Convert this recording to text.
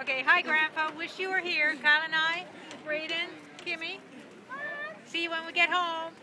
Okay, hi Grandpa. Wish you were here. Kyle and I, Braden, Kimmy. See you when we get home.